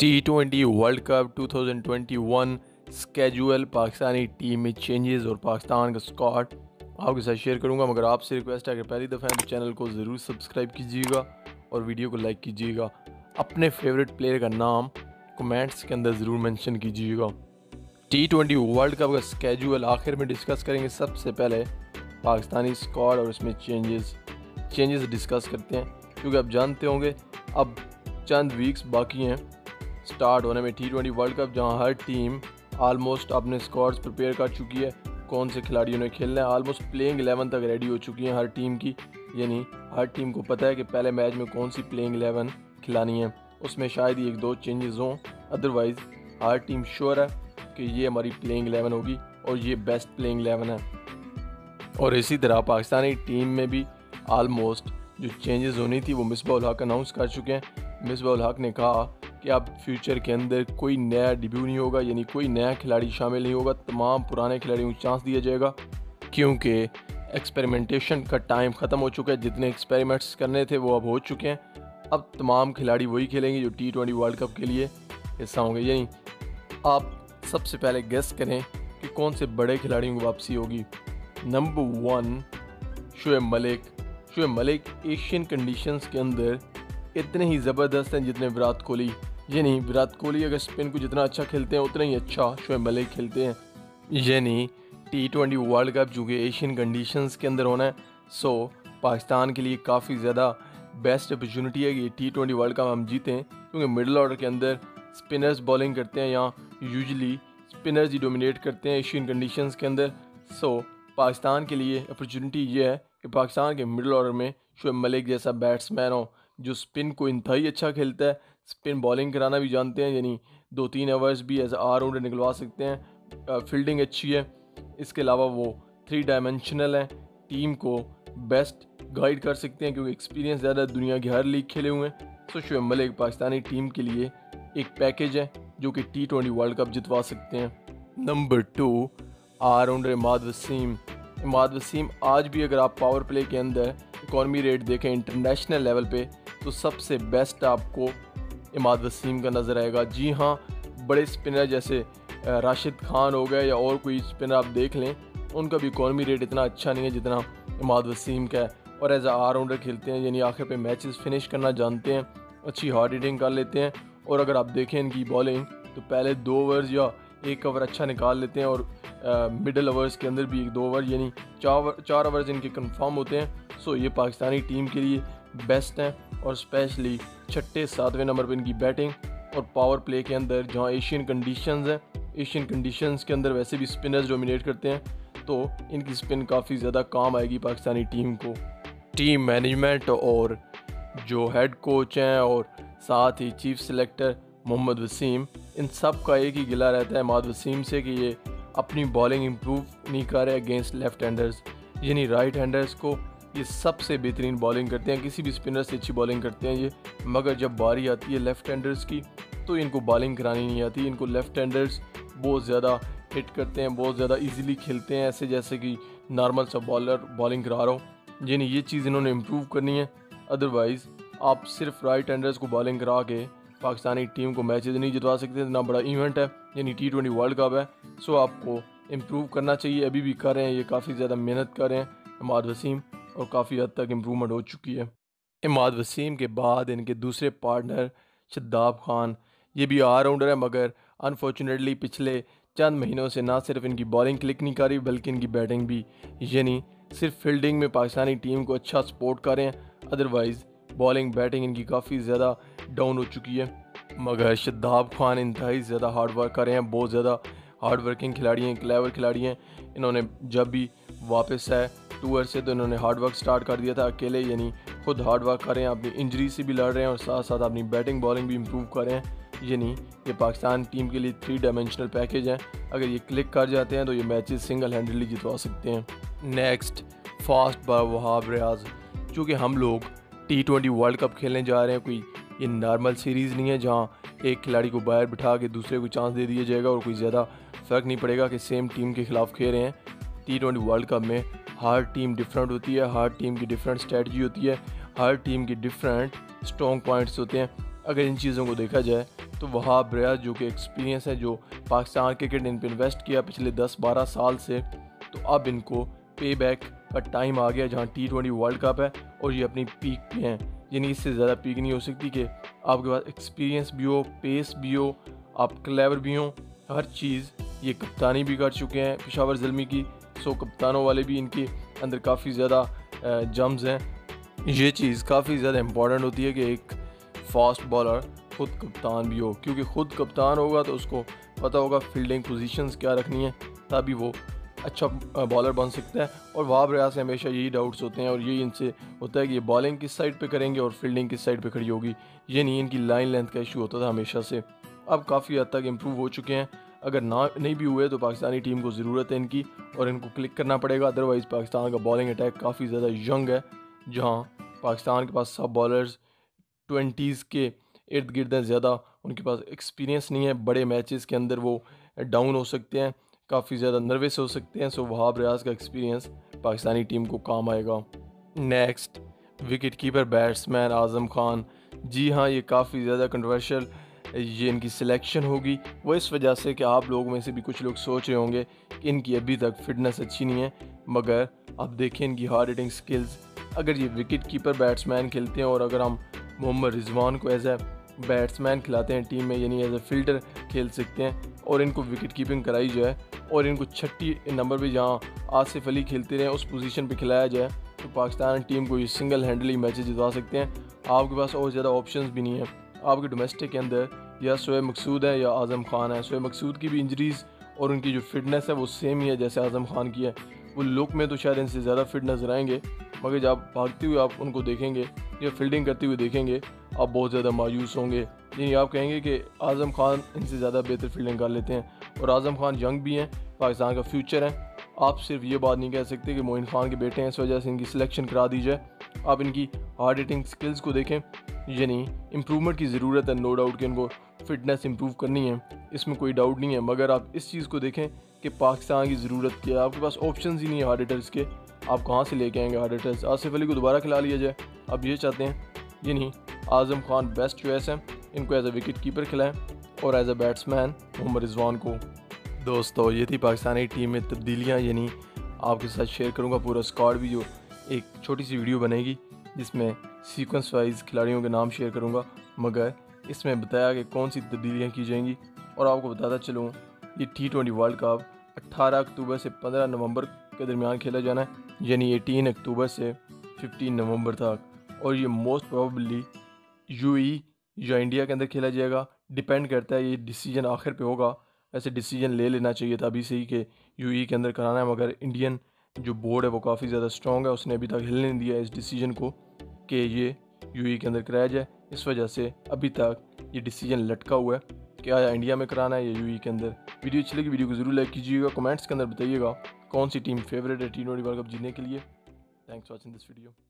T twenty world cup 2021 schedule Pakistani team में changes और पाकिस्तान का स्कॉट आपके साथ शेयर करूँगा, मगर आपसे रिक्वेस्ट है कि पहली दफ़ा तो चैनल को ज़रूर सब्सक्राइब कीजिएगा और वीडियो को लाइक कीजिएगा। अपने फेवरेट प्लेयर का नाम कमेंट्स के अंदर ज़रूर मेंशन कीजिएगा। टी ट्वेंटी वर्ल्ड कप का स्केजुअल आखिर में डिस्कस करेंगे। सबसे पहले पाकिस्तानी स्कॉड और उसमें चेंजेस चेंजेस डिस्कस करते हैं, क्योंकि आप जानते होंगे, अब चंद वीक्स बाकी हैं। स्टार्ट होने में टी ट्वेंटी वर्ल्ड कप जहाँ हर टीम आलमोस्ट अपने स्कॉड्स प्रिपेयर कर चुकी है। कौन से खिलाड़ियों ने खेलना है? आलमोस्ट प्लेइंग एलेवन तक रेडी हो चुकी हैं हर टीम की। यानी हर टीम को पता है कि पहले मैच में कौन सी प्लेइंग एलेवन खिलानी है। उसमें शायद ही एक दो चेंजेस हों। अदरवाइज़ हर टीम श्योर है कि ये हमारी प्लेइंग एलेवन होगी और ये बेस्ट प्लेइंग एलेवन है। और इसी तरह पाकिस्तानी टीम में भी आलमोस्ट जो चेंजेस होनी थी, वो मिसबा हक अनाउंस कर चुके हैं। मिसबा हक ने कहा कि अब फ्यूचर के अंदर कोई नया डिब्यू नहीं होगा, यानी कोई नया खिलाड़ी शामिल नहीं होगा। तमाम पुराने खिलाड़ियों को चांस दिया जाएगा, क्योंकि एक्सपेरिमेंटेशन का टाइम ख़त्म हो चुका है। जितने एक्सपेरिमेंट्स करने थे, वो अब हो चुके हैं। अब तमाम खिलाड़ी वही खेलेंगे जो टी ट्वेंटी वर्ल्ड कप के लिए हिस्सा होंगे। यानी आप सबसे पहले गेस करें कि कौन से बड़े खिलाड़ियों की वापसी होगी। Number one Shoaib Malik Shoaib Malik Asian conditions के अंदर इतने ही ज़बरदस्त हैं जितने विराट कोहली। यानी विराट कोहली अगर स्पिन को जितना अच्छा खेलते हैं, उतना ही अच्छा शोएब मलिक खेलते हैं। यानी टी ट्वेंटी वर्ल्ड कप जो कि एशियन कंडीशंस के अंदर होना है सो पाकिस्तान के लिए काफ़ी ज़्यादा बेस्ट अपॉर्चुनिटी है कि टी ट्वेंटी वर्ल्ड कप हम जीतें, क्योंकि मिडल ऑर्डर के अंदर स्पिनर्स बॉलिंग करते हैं यहाँ यूजली स्पिनर्स ही डोमिनेट करते हैं एशियन कंडीशंस के अंदर। सो पाकिस्तान के लिए अपॉर्चुनिटी ये है कि पाकिस्तान के मिडल ऑर्डर में शुएब मलिक जैसा बैट्समैन हो। जो स्पिन को इंतहाई अच्छा खेलता है। स्पिन बॉलिंग कराना भी जानते हैं, यानी दो तीन ओवर्स भी एज आर राउंडर निकलवा सकते हैं। फील्डिंग अच्छी है। इसके अलावा वो थ्री डायमेंशनल हैं। टीम को बेस्ट गाइड कर सकते हैं क्योंकि एक्सपीरियंस ज़्यादा दुनिया की हर लीग खेले हुए हैं। तो शुएब मलिक पाकिस्तानी टीम के लिए एक पैकेज है, जो कि टी ट्वेंटी वर्ल्ड कप जितवा सकते हैं। Number two all rounder Imad Wasim. Imad Wasim आज भी अगर आप पावर प्ले के अंदर इकॉनमी रेट देखें इंटरनेशनल लेवल पे तो सबसे बेस्ट आपको इमाद वसीम का नज़र आएगा। जी हाँ बड़े स्पिनर जैसे राशिद खान हो गए या और कोई स्पिनर आप देख लें, उनका भी इकॉनमी रेट इतना अच्छा नहीं है जितना इमाद वसीम का है। और एज आर राउंडर खेलते हैं, यानी आखिर पे मैचेस फिनिश करना जानते हैं, अच्छी हार्ड हिटिंग कर लेते हैं। और अगर आप देखें इनकी बॉलिंग तो पहले दो ओवर्स या एक ओवर अच्छा निकाल लेते हैं और मिडल ओवर्स के अंदर भी एक दो ओवर यानी चार चार ओवर्स इनके कंफर्म होते हैं। सो ये पाकिस्तानी टीम के लिए बेस्ट हैं और स्पेशली छठे सातवें नंबर पर इनकी बैटिंग और पावर प्ले के अंदर जहाँ एशियन कंडीशन हैं एशियन कंडीशन के अंदर वैसे भी स्पिनर्स डोमिनेट करते हैं तो इनकी स्पिन काफ़ी ज़्यादा काम आएगी पाकिस्तानी टीम को। टीम मैनेजमेंट और जो हेड कोच हैं और साथ ही चीफ सेलेक्टर मोहम्मद वसीम, इन सब का एक ही गिला रहता है माद वसीम से कि ये अपनी बॉलिंग इम्प्रूव नहीं कर रहे अगेंस्ट लेफ़्ट हैंडर्स यानी राइट हैंडर्स को ये सबसे बेहतरीन बॉलिंग करते हैं, किसी भी स्पिनर से अच्छी बॉलिंग करते हैं ये। मगर जब बारी आती है लेफ़्ट हैंडर्स की तो इनको बॉलिंग करानी नहीं आती। इनको लेफ़्ट हैंडर्स बहुत ज़्यादा हिट करते हैं, बहुत ज़्यादा इजीली खेलते हैं, ऐसे जैसे कि नॉर्मल सा बॉलर बॉलिंग करा रहा हूँ। यानी ये चीज़ इन्होंने इम्प्रूव करनी है। अदरवाइज़ आप सिर्फ़ राइट हैंडर्स को बॉलिंग करा के पाकिस्तानी टीम को मैचेज नहीं जितवा सकते, इतना बड़ा इवेंट है। यानी टी ट्वेंटी वर्ल्ड कप है सो आपको इम्प्रूव करना चाहिए। अभी भी कर रहे हैं, ये काफ़ी ज़्यादा मेहनत कर रहे हैं। हमाद वसीम और काफ़ी हद तक इम्प्रूवमेंट हो चुकी है। इमाद वसीम के बाद इनके दूसरे पार्टनर शद्दाब खान, ये भी ऑलराउंडर है, मगर अनफॉर्चुनेटली पिछले चंद महीनों से ना सिर्फ़ इनकी बॉलिंग क्लिक नहीं कर रही बल्कि इनकी बैटिंग भी। यानी सिर्फ़ फील्डिंग में पाकिस्तानी टीम को अच्छा सपोर्ट कर रहे हैं अदरवाइज़ बॉलिंग बैटिंग इनकी काफ़ी ज़्यादा डाउन हो चुकी है। मगर शद्दाब खान इंतहाई ज़्यादा हार्ड वर्क कर रहे हैं, बहुत ज़्यादा हार्ड वर्किंग खिलाड़ी हैं क्लेवर खिलाड़ी हैं। इन्होंने जब भी वापस है टूर से तो इन्होंने हार्ड वर्क स्टार्ट कर दिया था अकेले, यानी खुद हार्ड वर्क कर अपनी इंजरी से भी लड़ रहे हैं और साथ साथ अपनी बैटिंग बॉलिंग भी इम्प्रूव कर यानी ये पाकिस्तान टीम के लिए थ्री डायमेंशनल पैकेज हैं। अगर ये क्लिक कर जाते हैं तो ये मैचेस सिंगल हैंडली जितवा सकते हैं। नेक्स्ट फास्ट बार वहाब रियाज चूँकि हम लोग टी ट्वेंटी वर्ल्ड कप खेलने जा रहे हैं, कोई ये नॉर्मल सीरीज़ नहीं है जहाँ एक खिलाड़ी को बाहर बिठा के दूसरे को चांस दे दिया जाएगा और कोई ज़्यादा फ़र्क नहीं पड़ेगा कि सेम टीम के ख़िलाफ़ खेल रहे हैं। टी ट्वेंटी वर्ल्ड कप में हर टीम डिफरेंट होती है, हर टीम की डिफरेंट स्ट्रेटजी होती है, हर टीम की डिफरेंट स्ट्रॉन्ग पॉइंट्स होते हैं। अगर इन चीज़ों को देखा जाए तो वहाँ रियाज जो कि एक्सपीरियंस है, जो पाकिस्तान क्रिकेट ने इन पर इन्वेस्ट किया पिछले 10-12 साल से तो अब इनको पे बैक का टाइम आ गया जहाँ टी ट्वेंटी वर्ल्ड कप है और ये अपनी पीक पे हैं। यानी इससे ज़्यादा पीक नहीं हो सकती कि आपके पास एक्सपीरियंस भी हो पेस भी हो, आप क्लेवर भी हों। हर चीज़ ये कप्तानी भी कर चुके हैं, पिशावर जलमी की। सो कप्तानों वाले भी इनके अंदर काफ़ी ज़्यादा जम्स हैं। ये चीज़ काफ़ी ज़्यादा इंपॉर्टेंट होती है कि एक फास्ट बॉलर खुद कप्तान भी हो। क्योंकि ख़ुद कप्तान होगा तो उसको पता होगा फील्डिंग पोजीशंस क्या रखनी है, तभी वो अच्छा बॉलर बन सकता है। और वहाब रियाज से हमेशा यही डाउट्स होते हैं और यही इनसे होता है कि ये बॉलिंग किस साइड पे करेंगे और फील्डिंग किस साइड पे खड़ी होगी। ये नहीं, इनकी लाइन लेंथ का इशू होता था हमेशा से। अब काफ़ी हद तक इम्प्रूव हो चुके हैं। अगर ना, नहीं भी हुए तो पाकिस्तानी टीम को ज़रूरत है इनकी और इनको क्लिक करना पड़ेगा। अदरवाइज़ पाकिस्तान का बॉलिंग अटैक काफ़ी ज़्यादा यंग है, जहाँ पाकिस्तान के पास सब बॉलर्स ट्वेंटीज़ के इर्द गिर्द हैं, ज़्यादा उनके पास एक्सपीरियंस नहीं है। बड़े मैचेस के अंदर वो डाउन हो सकते हैं, काफ़ी ज़्यादा नर्वस हो सकते हैं, सो वहाब रियाज का एक्सपीरियंस पाकिस्तानी टीम को काम आएगा। Next wicket keeper batsman Azam Khan. जी हाँ ये काफ़ी ज़्यादा कंट्रोवर्शियल ये इनकी सिलेक्शन होगी। वो इस वजह से कि आप लोगों में से भी कुछ लोग सोच रहे होंगे कि इनकी अभी तक फिटनेस अच्छी नहीं है, मगर आप देखें इनकी हार्ड हिटिंग स्किल्स अगर ये विकेट कीपर बैट्समैन खेलते हैं और अगर हम मोहम्मद रिजवान को एज ए बैट्समैन खिलाते हैं टीम में, यानी एज ए फील्डर खेल सकते हैं और इनको विकेट कीपिंग कराई जाए और इनको छठी नंबर पे जहाँ आसिफ अली खेलते रहे, उस पोजीशन पे खिलाया जाए तो पाकिस्तान टीम को ये सिंगल हैंडली मैचेस जितवा सकते हैं। आपके पास और ज़्यादा ऑप्शन भी नहीं है। आपके डोमेस्टिक के अंदर या शोएब मकसूद है या आज़म खान है। शोएब मकसूद की भी इंजरीज़ और उनकी जो फिटनेस है वो सेम ही है जैसे आज़म खान की है। वो लुक में तो शायद इनसे ज़्यादा फिट नज़र आएँगे, मगर जब भागते हुए आप उनको देखेंगे या फील्डिंग करते हुए देखेंगे, आप बहुत ज़्यादा मायूस होंगे। यानी आप कहेंगे कि आज़म खान इनसे ज़्यादा बेहतर फील्डिंग कर लेते हैं और आज़म खान यंग भी हैं, पाकिस्तान का फ्यूचर है। आप सिर्फ़ ये बात नहीं कह सकते कि मोइन खान के बेटे हैं, इस वजह से इनकी सिलेक्शन करा दी जाए। आप इनकी हार्ड हिटिंग स्किल्स को देखें यानी इम्प्रूवमेंट की ज़रूरत है नो डाउट कि इनको फिटनेस इम्प्रूव करनी है। इसमें कोई डाउट नहीं है, मगर आप इस चीज़ को देखें कि पाकिस्तान की ज़रूरत क्या है। आपके पास ऑप्शन ही नहीं है हार्ड के। आप कहाँ से लेके आएँगे हार्ड आसिफ अली को दोबारा खिला लिया जाए। आप ये चाहते हैं ये नहीं आज़म खान बेस्ट चॉइस है। इनको एज ए विकेट कीपर खिलाएँ और as a batsman Mohammad Rizwan को। दोस्तों, ये थी पाकिस्तानी टीम में तब्दीलियाँ, यानी आपके साथ शेयर करूँगा पूरा स्कॉड भी जो एक छोटी सी वीडियो बनेगी। जिसमें सीक्वेंस वाइज खिलाड़ियों के नाम शेयर करूँगा। मगर इसमें बताया कि कौन सी तब्दीलियाँ की जाएँगी और आपको बताता चलूँ, ये टी ट्वेंटी वर्ल्ड कप 18 अक्टूबर से 15 नवंबर के दरमियान खेला जाना है, यानी एटीन अक्टूबर से 15 नवंबर तक। और ये मोस्ट प्रोबेबली यूई e या इंडिया के अंदर खेला जाएगा। डिपेंड करता है, ये डिसीज़न आखिर पे होगा। ऐसे डिसीज़न ले लेना चाहिए था अभी से ही कि यूई e के अंदर कराना है, मगर इंडियन जो बोर्ड है वो काफ़ी ज़्यादा स्ट्रॉन्ग है, उसने अभी तक हिलने दिया इस डिसीज़न को। कि ये यूई e के अंदर कराया जाए। इस वजह से अभी तक ये डिसीज़न लटका हुआ है कि आया इंडिया में कराना है या यूई के अंदर। वीडियो अच्छी लगी, वीडियो को ज़रूर लाइक कीजिएगा कमेंट्स के अंदर बताइएगा कौन सी टीम फेवरेट है टी ट्वेंटी वर्ल्ड कप जीतने के लिए। Thanks watching this video